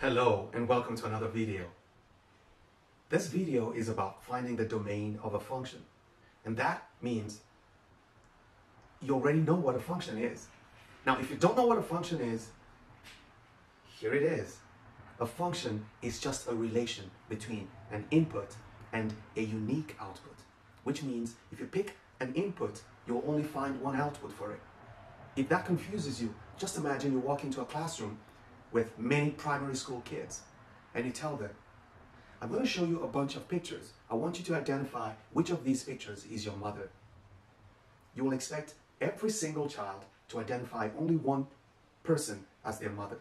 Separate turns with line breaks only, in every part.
Hello and welcome to another video. This video is about finding the domain of a function. And that means you already know what a function is. Now, if you don't know what a function is, here it is. A function is just a relation between an input and a unique output, which means if you pick an input, you'll only find one output for it. If that confuses you, just imagine you walk into a classroom with many primary school kids and you tell them, I'm going to show you a bunch of pictures. I want you to identify which of these pictures is your mother. You will expect every single child to identify only one person as their mother.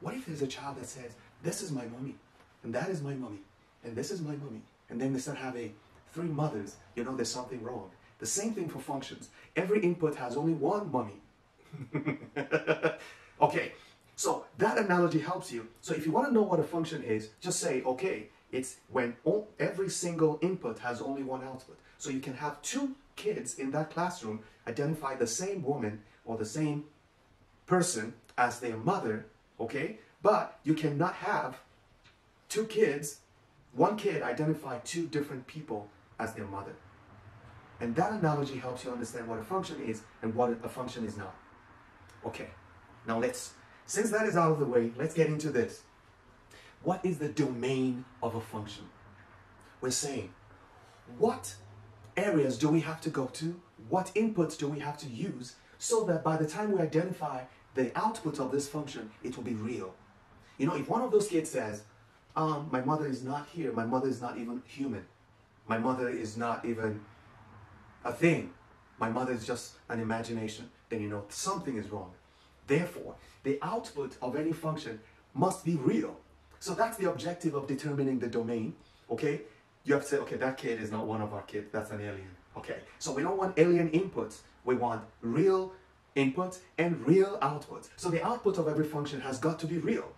What if there's a child that says, this is my mommy, and that is my mommy, and this is my mommy, and then they start having three mothers, you know there's something wrong. The same thing for functions. Every input has only one mommy. okay, so that analogy helps you. So if you want to know what a function is, just say, okay, it's when every single input has only one output. So you can have two kids in that classroom identify the same woman or the same person as their mother, okay? But you cannot have two kids, one kid identify two different people as their mother. And that analogy helps you understand what a function is and what a function is not. Okay, now let's, since that is out of the way, let's get into this. What is the domain of a function? We're saying, what areas do we have to go to? What inputs do we have to use so that by the time we identify the output of this function, it will be real? You know, if one of those kids says, um, my mother is not here, my mother is not even human, my mother is not even a thing, my mother is just an imagination, then you know something is wrong. Therefore, the output of any function must be real. So that's the objective of determining the domain, okay? You have to say, okay, that kid is not one of our kids, that's an alien. Okay, so we don't want alien inputs, we want real inputs and real outputs. So the output of every function has got to be real.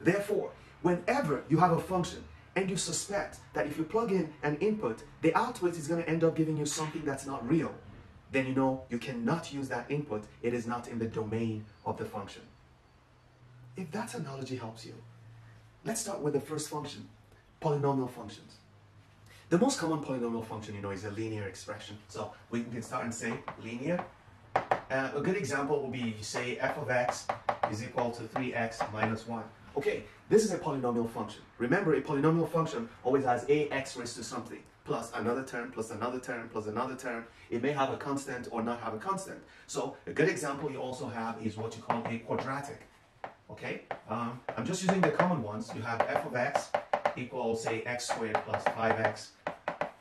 Therefore, whenever you have a function and you suspect that if you plug in an input, the output is going to end up giving you something that's not real, then you know you cannot use that input. It is not in the domain of the function. If that analogy helps you, let's start with the first function, polynomial functions. The most common polynomial function, you know, is a linear expression. So we can start and say linear. Uh, a good example would be you say f of x is equal to 3x minus 1. Okay, this is a polynomial function. Remember, a polynomial function always has ax raised to something, plus another term, plus another term, plus another term. It may have a constant or not have a constant. So a good example you also have is what you call a quadratic. Okay, um, I'm just using the common ones. You have f of x equals, say, x squared plus 5x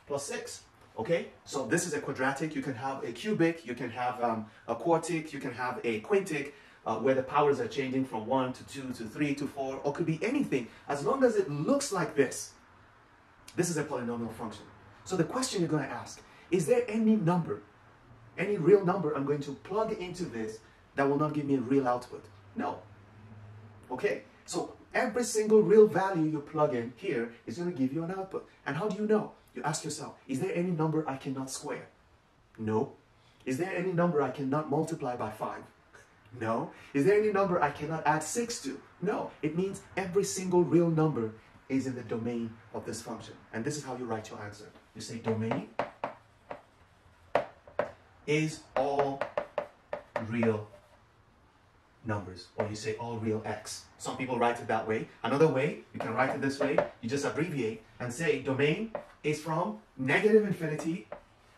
plus 6. Okay, so this is a quadratic. You can have a cubic, you can have um, a quartic, you can have a quintic uh, where the powers are changing from 1 to 2 to 3 to 4, or could be anything, as long as it looks like this. This is a polynomial function. So the question you're going to ask, is there any number, any real number I'm going to plug into this that will not give me a real output? No. Okay, so every single real value you plug in here is going to give you an output. And how do you know? You ask yourself, is there any number I cannot square? No. Is there any number I cannot multiply by 5? No. Is there any number I cannot add 6 to? No. It means every single real number is in the domain of this function. And this is how you write your answer. You say domain is all real numbers, or you say all real x. Some people write it that way. Another way, you can write it this way. You just abbreviate and say domain is from negative infinity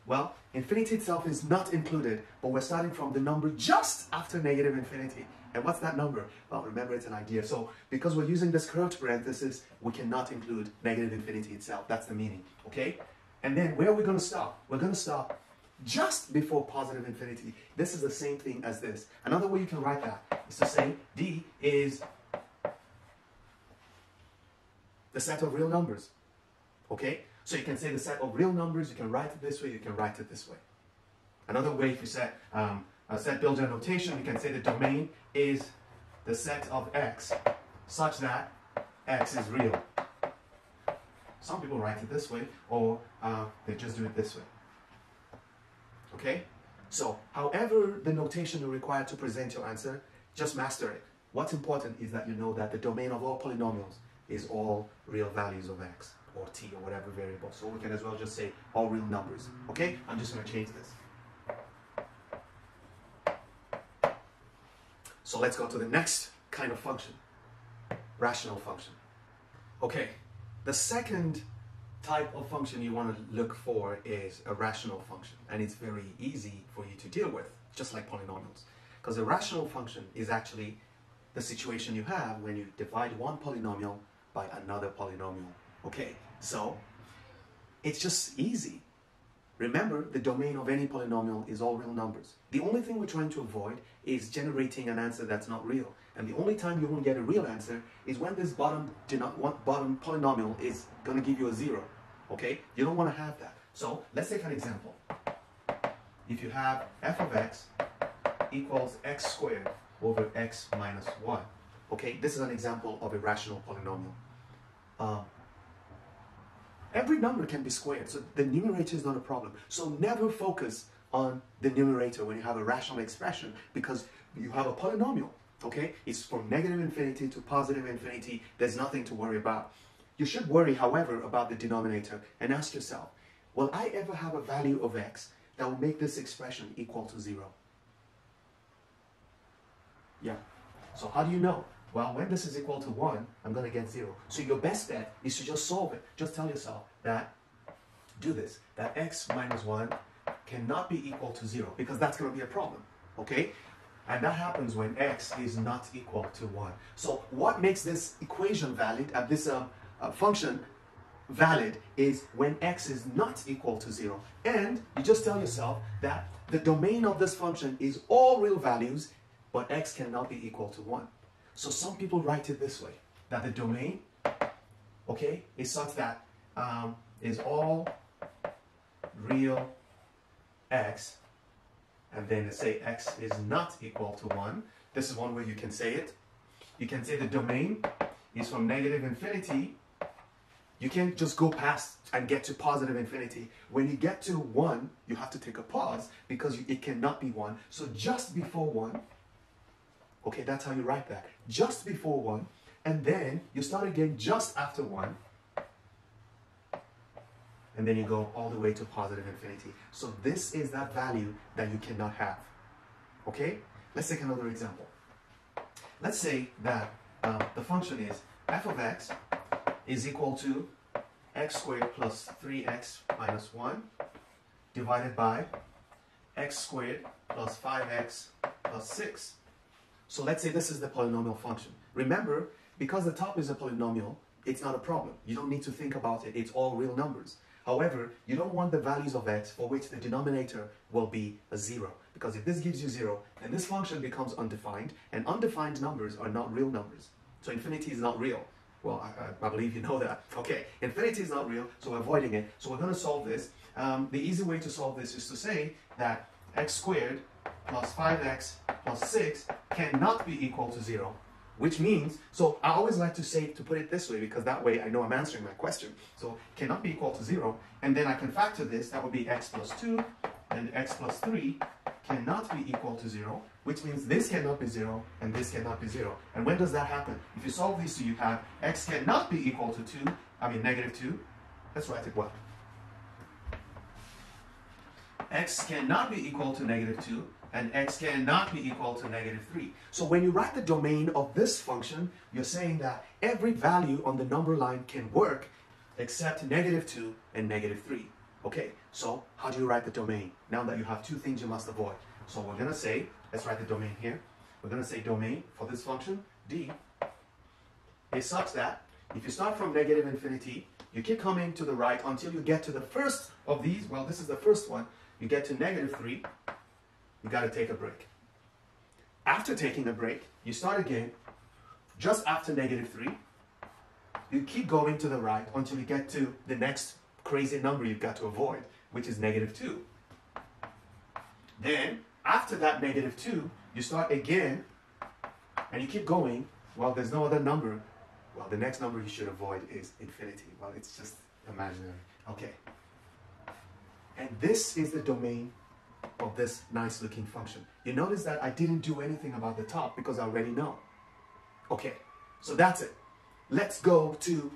well, infinity itself is not included, but we're starting from the number just after negative infinity. And what's that number? Well, remember it's an idea. So because we're using this curved parenthesis, we cannot include negative infinity itself. That's the meaning, okay? And then where are we going to stop? We're going to stop just before positive infinity. This is the same thing as this. Another way you can write that is to say D is the set of real numbers, okay? So you can say the set of real numbers, you can write it this way, you can write it this way. Another way, if you set um, a set builder notation, you can say the domain is the set of x such that x is real. Some people write it this way, or uh, they just do it this way. Okay? So, however the notation you require to present your answer, just master it. what's important is that you know that the domain of all polynomials is all real values of x or t or whatever variable. So we can as well just say all real numbers. Okay, I'm just going to change this. So let's go to the next kind of function, rational function. Okay, the second type of function you want to look for is a rational function, and it's very easy for you to deal with, just like polynomials. Because a rational function is actually the situation you have when you divide one polynomial by another polynomial. Okay, so it's just easy. Remember, the domain of any polynomial is all real numbers. The only thing we're trying to avoid is generating an answer that's not real. And the only time you won't get a real answer is when this bottom, bottom polynomial is going to give you a zero. Okay? You don't want to have that. So let's take an example. If you have f of x equals x squared over x minus 1. Okay, this is an example of a rational polynomial. Um, Every number can be squared, so the numerator is not a problem. So never focus on the numerator when you have a rational expression because you have a polynomial, okay? It's from negative infinity to positive infinity. There's nothing to worry about. You should worry, however, about the denominator and ask yourself, will I ever have a value of x that will make this expression equal to zero? Yeah. So how do you know? Well, when this is equal to 1, I'm going to get 0. So your best bet is to just solve it. Just tell yourself that, do this, that x minus 1 cannot be equal to 0 because that's going to be a problem, okay? And that happens when x is not equal to 1. So what makes this equation valid, uh, this um, uh, function valid, is when x is not equal to 0. And you just tell yourself that the domain of this function is all real values, but x cannot be equal to 1. So some people write it this way, that the domain, okay, is such that um, is all real x, and then they say x is not equal to 1. This is one way you can say it. You can say the domain is from negative infinity. You can't just go past and get to positive infinity. When you get to 1, you have to take a pause because it cannot be 1. So just before 1, Okay, that's how you write that. Just before 1, and then you start again just after 1, and then you go all the way to positive infinity. So this is that value that you cannot have. Okay? Let's take another example. Let's say that uh, the function is f of x is equal to x squared plus 3x minus 1 divided by x squared plus 5x plus 6 so let's say this is the polynomial function. Remember, because the top is a polynomial, it's not a problem. You don't need to think about it. It's all real numbers. However, you don't want the values of x for which the denominator will be a zero. Because if this gives you zero, then this function becomes undefined, and undefined numbers are not real numbers. So infinity is not real. Well, I, I, believe you know that. Okay, infinity is not real, so we're avoiding it. So we're going to solve this. Um, the easy way to solve this is to say that x squared plus 5x plus 6 cannot be equal to 0. Which means, so I always like to say, to put it this way, because that way I know I'm answering my question. So cannot be equal to 0, and then I can factor this, that would be x plus 2, and x plus 3 cannot be equal to 0, which means this cannot be 0, and this cannot be 0. And when does that happen? If you solve these two, you have x cannot be equal to 2, I mean negative 2. Let's write it well x cannot be equal to negative 2, and x cannot be equal to negative 3. So when you write the domain of this function, you're saying that every value on the number line can work except negative 2 and negative 3. Okay, so how do you write the domain? Now that you have two things you must avoid. So we're going to say, let's write the domain here. We're going to say domain for this function, d, is such that if you start from negative infinity, you keep coming to the right until you get to the first of these. Well, this is the first one you get to negative 3, you got to take a break. After taking a break, you start again just after negative 3. You keep going to the right until you get to the next crazy number you've got to avoid, which is negative 2. Then, after that negative 2, you start again and you keep going. Well, there's no other number. Well, the next number you should avoid is infinity. Well, it's just imaginary. Okay. And this is the domain of this nice looking function. You notice that I didn't do anything about the top because I already know. Okay, so that's it. Let's go to,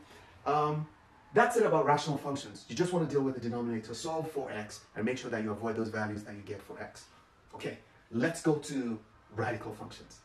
um, that's it about rational functions. You just want to deal with the denominator, solve for x, and make sure that you avoid those values that you get for x. Okay, let's go to radical functions.